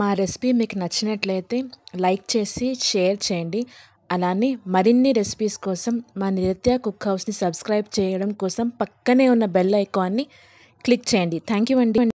మా రెసిపీ మీకు నచ్చినట్లయితే లైక్ చేసి షేర్ చేయండి. అలానే మరిన్ని రెసిపీస్ కోసం మా నిత్య కుక్ హౌస్ని సబ్స్క్రైబ్ చేయడం కోసం పక్కనే ఉన్న బెల్ ఐకాన్ని క్లిక్ చేయండి. థ్యాంక్ యూ అండి.